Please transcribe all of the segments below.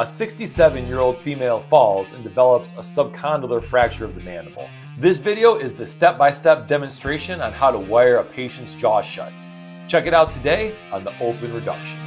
A 67 year old female falls and develops a subcondylar fracture of the mandible. This video is the step by step demonstration on how to wire a patient's jaw shut. Check it out today on the Open Reduction.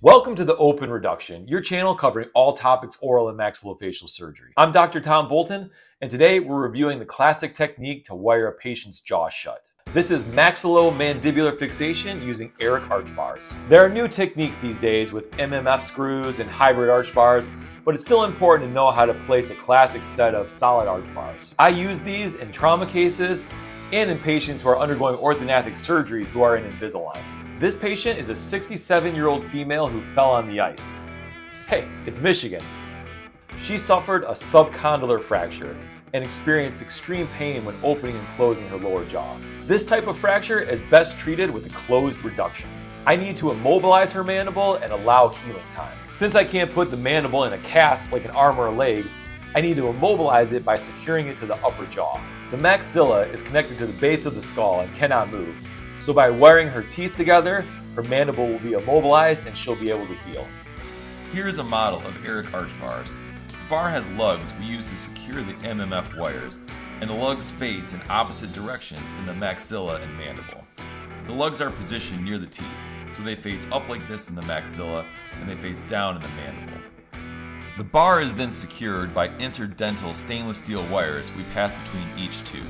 Welcome to the Open Reduction, your channel covering all topics oral and maxillofacial surgery. I'm Dr. Tom Bolten, and today we're reviewing the classic technique to wire a patient's jaw shut. This is maxillomandibular fixation using Erich arch bars. There are new techniques these days with MMF screws and hybrid arch bars, but it's still important to know how to place a classic set of solid arch bars. I use these in trauma cases and in patients who are undergoing orthognathic surgery who are in Invisalign. This patient is a 67 year old female who fell on the ice. Hey, it's Michigan. She suffered a subcondylar fracture and experienced extreme pain when opening and closing her lower jaw. This type of fracture is best treated with a closed reduction. I need to immobilize her mandible and allow healing time. Since I can't put the mandible in a cast like an arm or a leg, I need to immobilize it by securing it to the upper jaw. The maxilla is connected to the base of the skull and cannot move, so by wiring her teeth together, her mandible will be immobilized and she'll be able to heal. Here is a model of Erich arch bars. The bar has lugs we use to secure the MMF wires, and the lugs face in opposite directions in the maxilla and mandible. The lugs are positioned near the teeth, so they face up like this in the maxilla and they face down in the mandible. The bar is then secured by interdental stainless steel wires we pass between each tooth.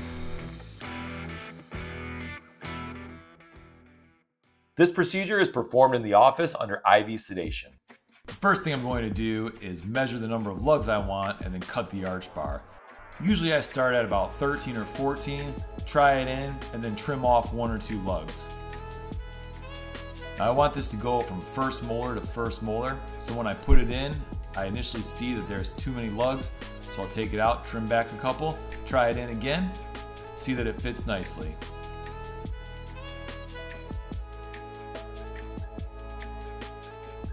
This procedure is performed in the office under IV sedation. First thing I'm going to do is measure the number of lugs I want and then cut the arch bar. Usually I start at about 13 or 14, try it in, and then trim off one or two lugs. I want this to go from first molar to first molar, so when I put it in, I initially see that there's too many lugs, so I'll take it out, trim back a couple, try it in again, see that it fits nicely.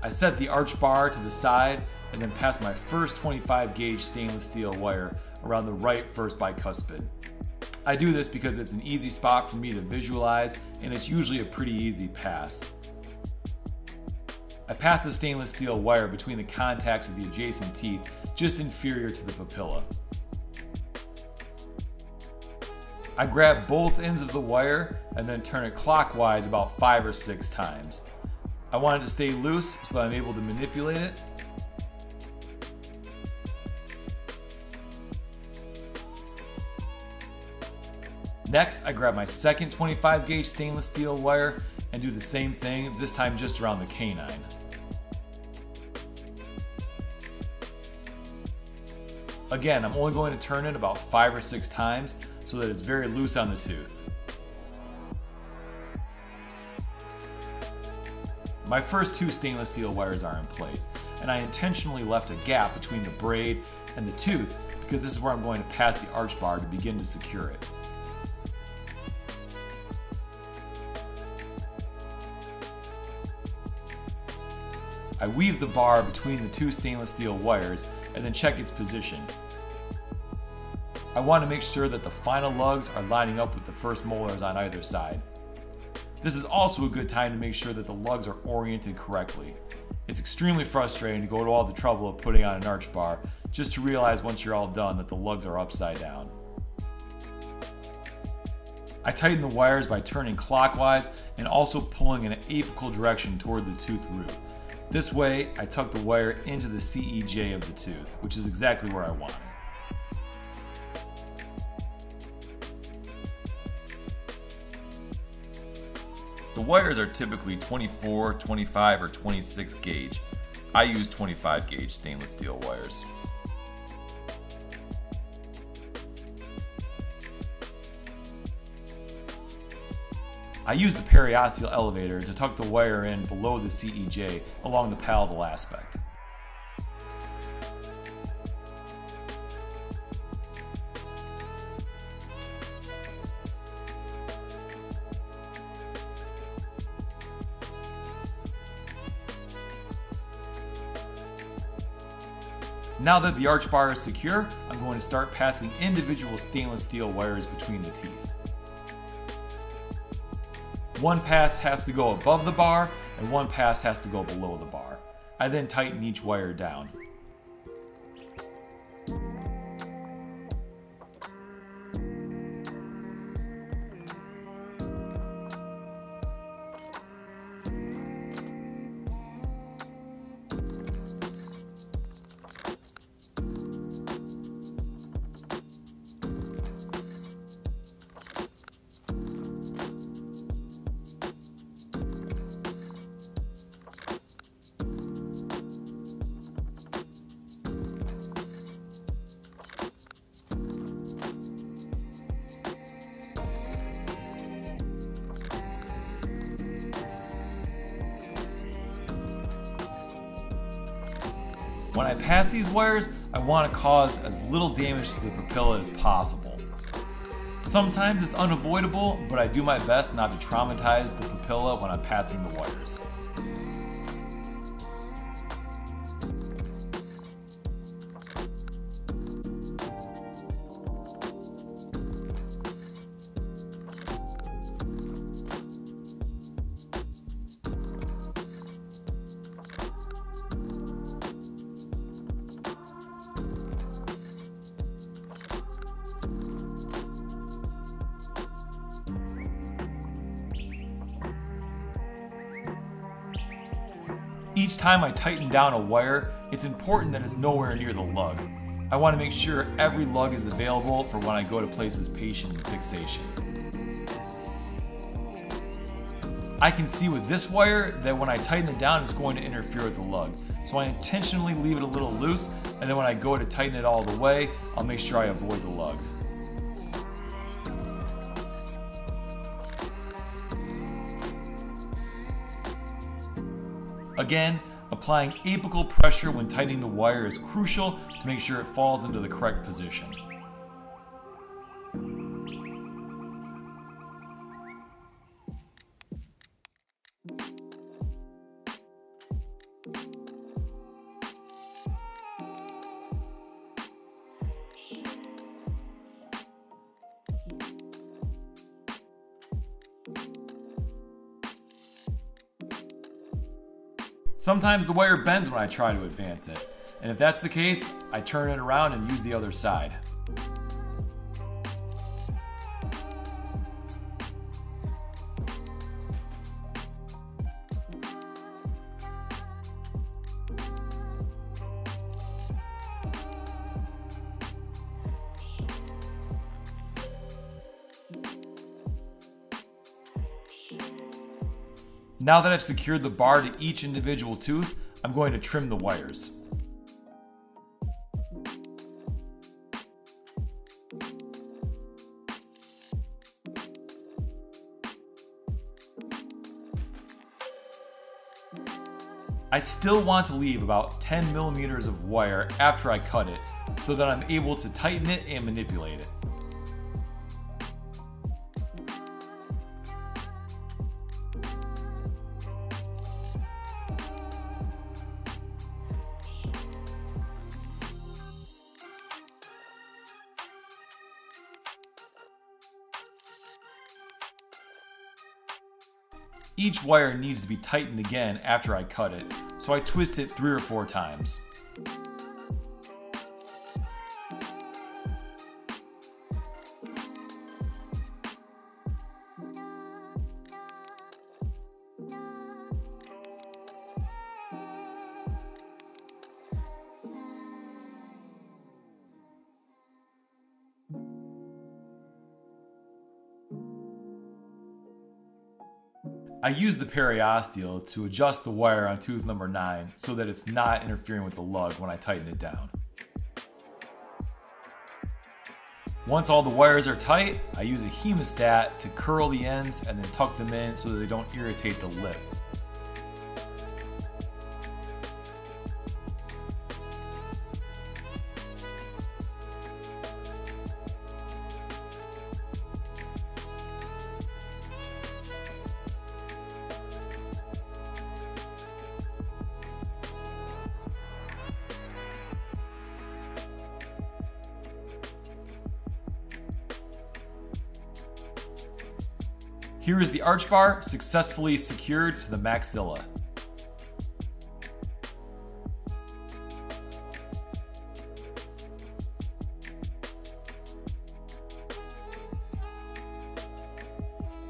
I set the arch bar to the side and then pass my first 25 gauge stainless steel wire around the right first bicuspid. I do this because it's an easy spot for me to visualize and it's usually a pretty easy pass. I pass the stainless steel wire between the contacts of the adjacent teeth just inferior to the papilla. I grab both ends of the wire and then turn it clockwise about five or six times. I want it to stay loose so that I'm able to manipulate it Next, I grab my second 25 gauge stainless steel wire and do the same thing, this time just around the canine. Again, I'm only going to turn it about five or six times so that it's very loose on the tooth. My first two stainless steel wires are in place, and I intentionally left a gap between the braid and the tooth because this is where I'm going to pass the arch bar to begin to secure it. I weave the bar between the two stainless steel wires and then check its position. I want to make sure that the final lugs are lining up with the first molars on either side. This is also a good time to make sure that the lugs are oriented correctly. It's extremely frustrating to go to all the trouble of putting on an arch bar just to realize once you're all done that the lugs are upside down. I tighten the wires by turning clockwise and also pulling in an apical direction toward the tooth root. This way, I tuck the wire into the CEJ of the tooth, which is exactly where I want it. Wires are typically 24, 25, or 26 gauge. I use 25 gauge stainless steel wires. I use the periosteal elevator to tuck the wire in below the CEJ along the palatal aspect. Now that the arch bar is secure, I'm going to start passing individual stainless steel wires between the teeth. One pass has to go above the bar and one pass has to go below the bar. I then tighten each wire down. When I pass these wires, I want to cause as little damage to the papilla as possible. Sometimes it's unavoidable, but I do my best not to traumatize the papilla when I'm passing the wires. Each time I tighten down a wire, it's important that it's nowhere near the lug. I want to make sure every lug is available for when I go to place this patient fixation. I can see with this wire that when I tighten it down, it's going to interfere with the lug. So I intentionally leave it a little loose, and then when I go to tighten it all the way, I'll make sure I avoid the lug. Again, applying apical pressure when tightening the wire is crucial to make sure it falls into the correct position. Sometimes the wire bends when I try to advance it, and if that's the case, I turn it around and use the other side. Now that I've secured the bar to each individual tooth, I'm going to trim the wires. I still want to leave about 10 millimeters of wire after I cut it so that I'm able to tighten it and manipulate it. Each wire needs to be tightened again after I cut it, so I twist it three or four times. I use the periosteal to adjust the wire on tooth number 9 so that it's not interfering with the lug when I tighten it down. Once all the wires are tight, I use a hemostat to curl the ends and then tuck them in so that they don't irritate the lip. Here is the arch bar successfully secured to the maxilla.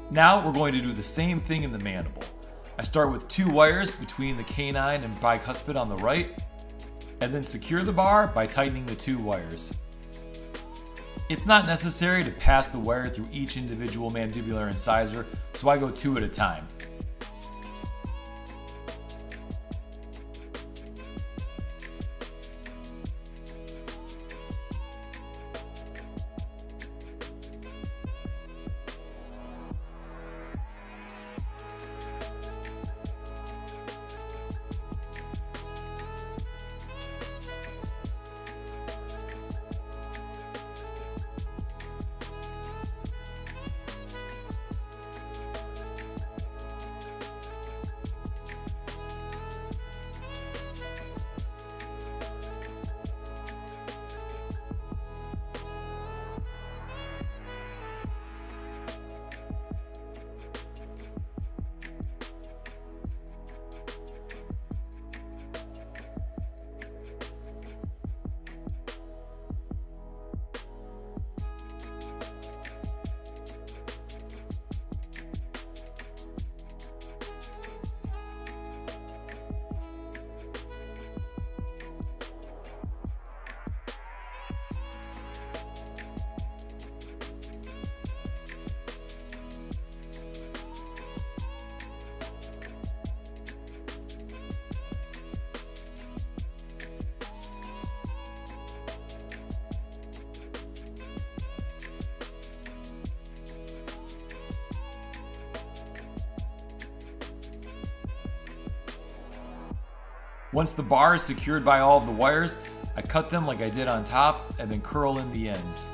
Now we're going to do the same thing in the mandible. I start with two wires between the canine and bicuspid on the right, and then secure the bar by tightening the two wires. It's not necessary to pass the wire through each individual mandibular incisor, so I go two at a time. Once the bar is secured by all of the wires, I cut them like I did on top and then curl in the ends.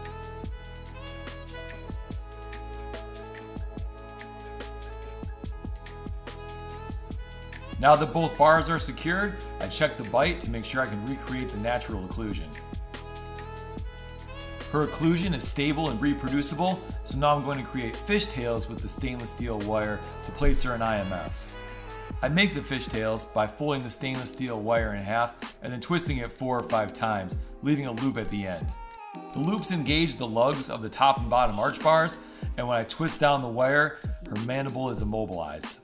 Now that both bars are secured, I check the bite to make sure I can recreate the natural occlusion. Her occlusion is stable and reproducible, so now I'm going to create fishtails with the stainless steel wire to place her in IMF. I make the fishtails by folding the stainless steel wire in half and then twisting it four or five times, leaving a loop at the end. The loops engage the lugs of the top and bottom arch bars, and when I twist down the wire, her mandible is immobilized.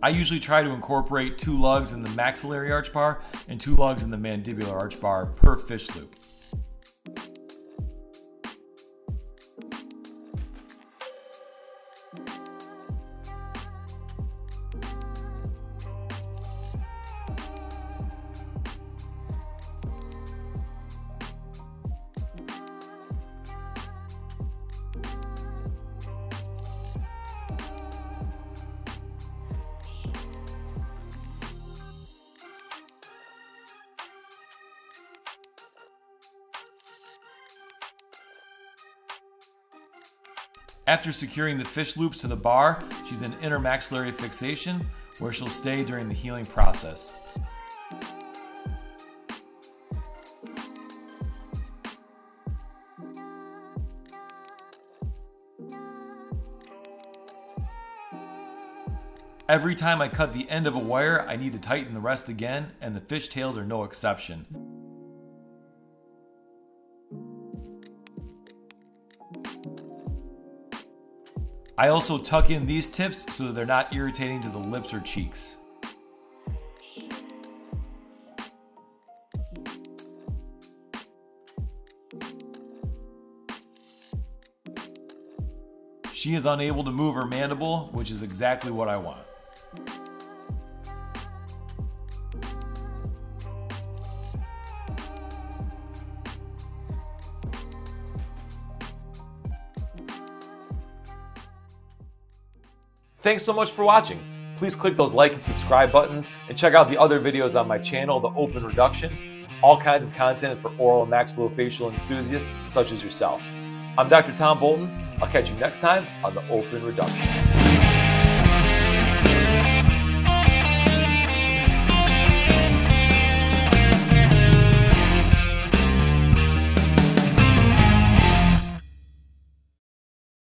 I usually try to incorporate two lugs in the maxillary arch bar and two lugs in the mandibular arch bar per fish loop. After securing the fish loops to the bar, she's in intermaxillary fixation where she'll stay during the healing process. Every time I cut the end of a wire, I need to tighten the rest again, and the fish tails are no exception. I also tuck in these tips so that they're not irritating to the lips or cheeks. She is unable to move her mandible, which is exactly what I want. Thanks so much for watching. Please click those like and subscribe buttons and check out the other videos on my channel, The Open Reduction. All kinds of content for oral and maxillofacial enthusiasts such as yourself. I'm Dr. Tom Bolten. I'll catch you next time on The Open Reduction.